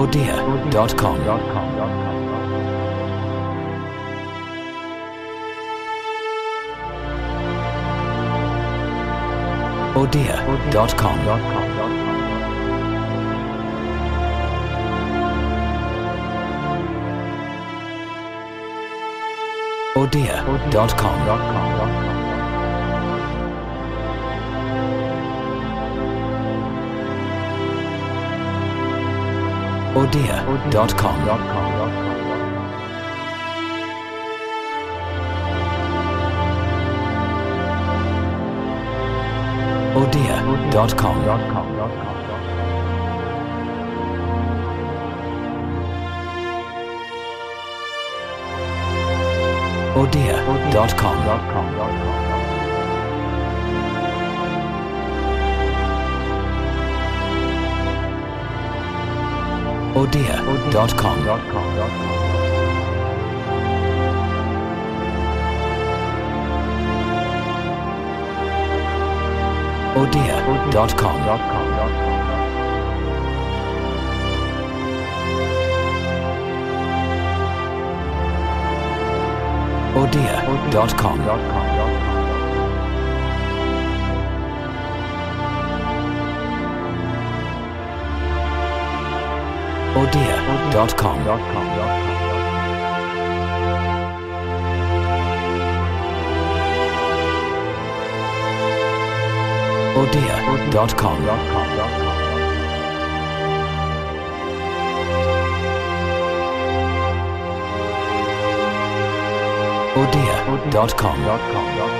Odia.com. Odia.com. Odia.com. odia.com. odia.com. odia.com. odia.com. odia.com. odia.com. odia.com. odia.com. odia.com. odia.com. odia.com. odia.com.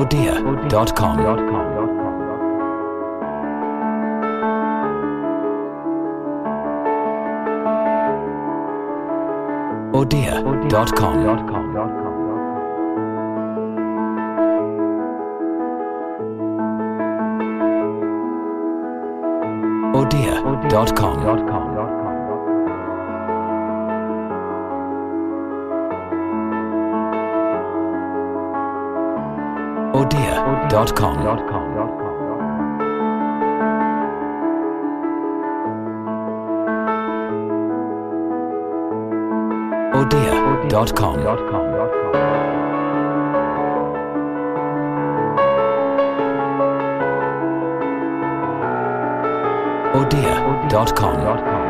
odia.com. odia.com. odia.com. www.thebrainfeed.com. Odia.com. Odia.com. Odea.com.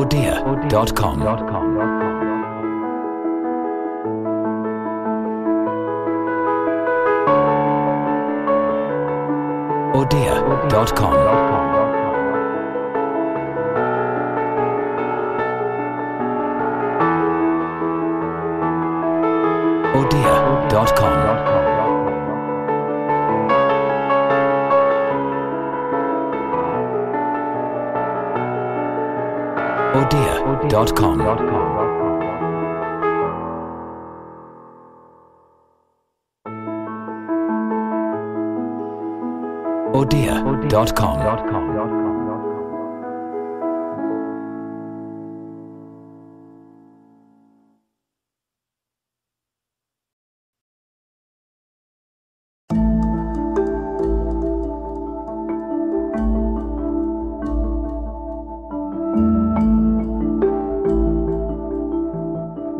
odea.com. Odea.com. www.thebrainfeed.com. Odia.com.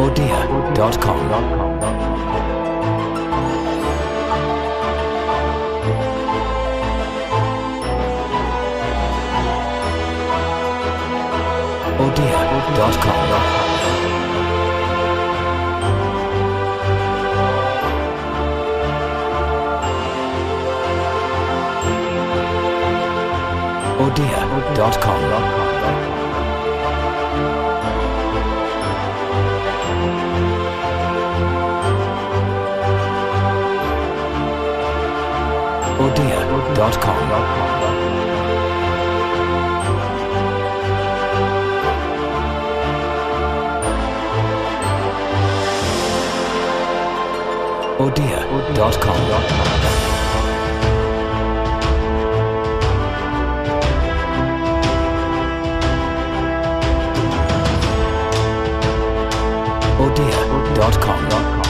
Odia.com. Odia.com. Odia.com. Odia.com. Odia.com. Odia.com.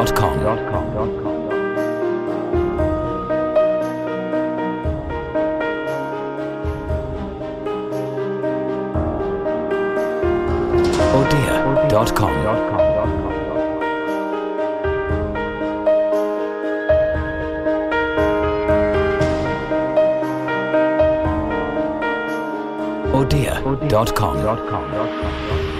Odia.com. Odia.com. Odia.com.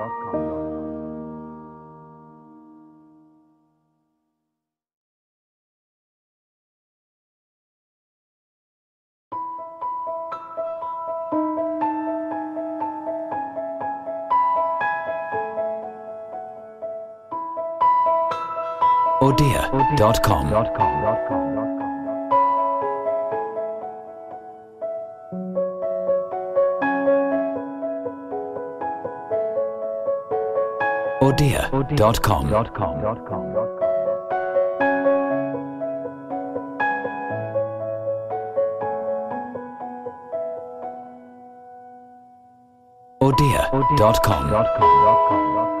Odia.com. Odia.com. Odia.com.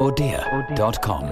Odia.com.